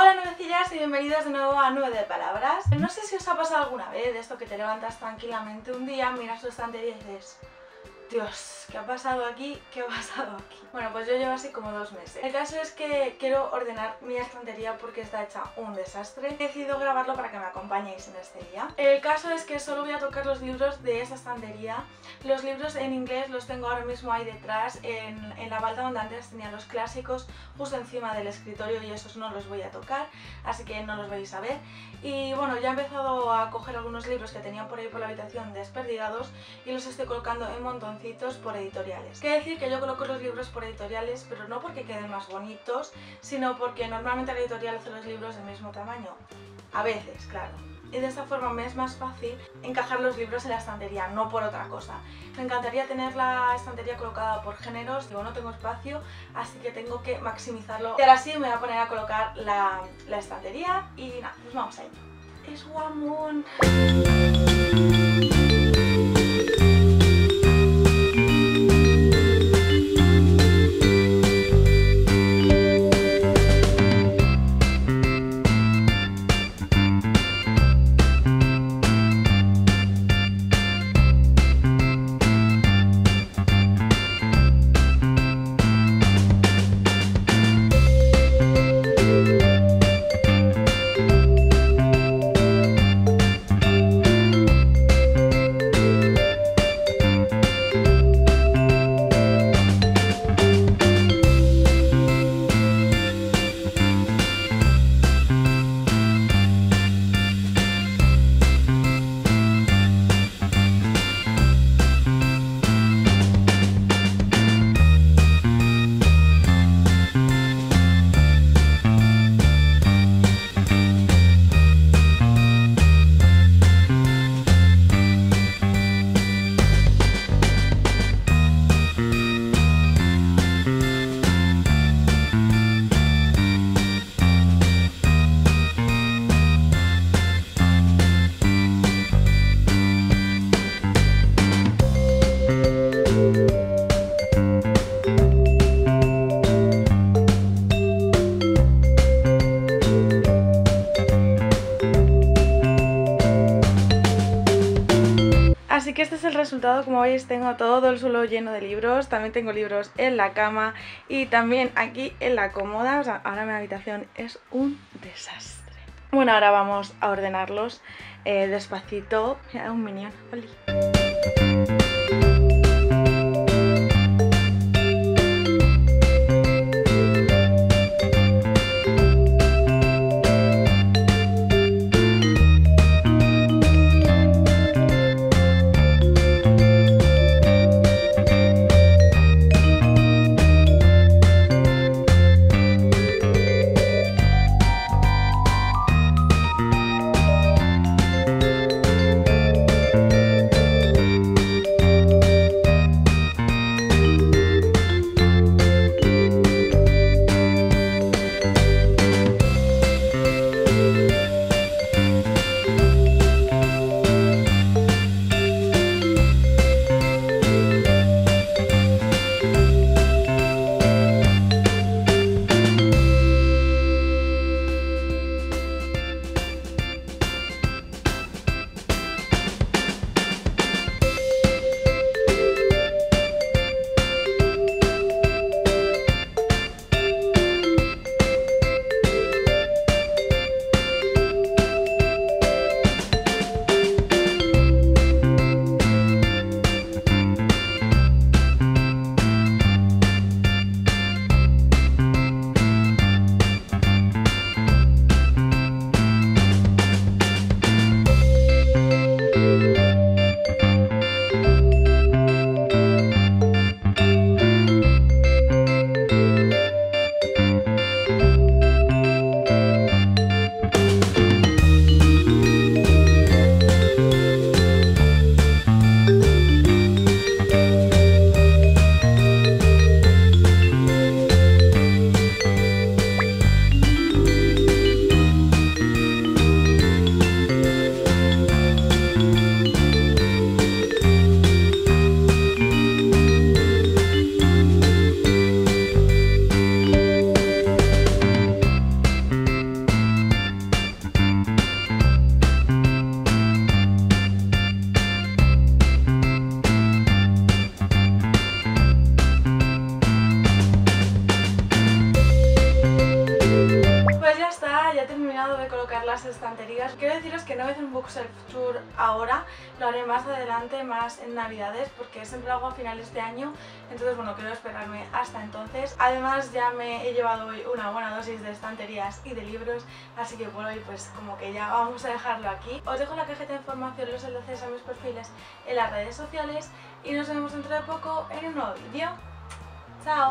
Hola nuevecillas y bienvenidos de nuevo a 9 de Palabras. No sé si os ha pasado alguna vez esto que te levantas tranquilamente un día, miras tu estantería y dices Dios, ¿qué ha pasado aquí? ¿Qué ha pasado aquí? Bueno, pues yo llevo así como dos meses. El caso es que quiero ordenar mi estantería porque está hecha un desastre. He decidido grabarlo para que me acompañéis en este día. El caso es que solo voy a tocar los libros de esa estantería. Los libros en inglés los tengo ahora mismo ahí detrás, en, la balda donde antes tenía los clásicos, justo encima del escritorio y esos no los voy a tocar, así que no los vais a ver. Y bueno, ya he empezado a coger algunos libros que tenía por ahí por la habitación desperdigados y los estoy colocando en por editoriales. Quiere decir que yo coloco los libros por editoriales, pero no porque queden más bonitos, sino porque normalmente la editorial hace los libros del mismo tamaño. A veces, claro. Y de esta forma me es más fácil encajar los libros en la estantería, no por otra cosa. Me encantaría tener la estantería colocada por géneros, digo, no tengo espacio, así que tengo que maximizarlo. Y ahora sí me voy a poner a colocar la, la estantería y nada, pues vamos a ello. Es guamón. El resultado, como veis tengo todo el suelo lleno de libros, también tengo libros en la cama y también aquí en la cómoda, ahora mi habitación es un desastre. Bueno, ahora vamos a ordenarlos eh, despacito. Un minion. Terminado de colocar las estanterías. Quiero deciros que no voy a hacer un bookshelf tour ahora, lo haré más adelante, más en navidades, porque siempre lo hago a finales de año, entonces bueno, quiero esperarme hasta entonces. Además ya me he llevado hoy una buena dosis de estanterías y de libros, así que por hoy pues como que ya vamos a dejarlo aquí. Os dejo la cajeta de información, los enlaces a mis perfiles en las redes sociales y nos vemos dentro de poco en un nuevo vídeo. ¡Chao!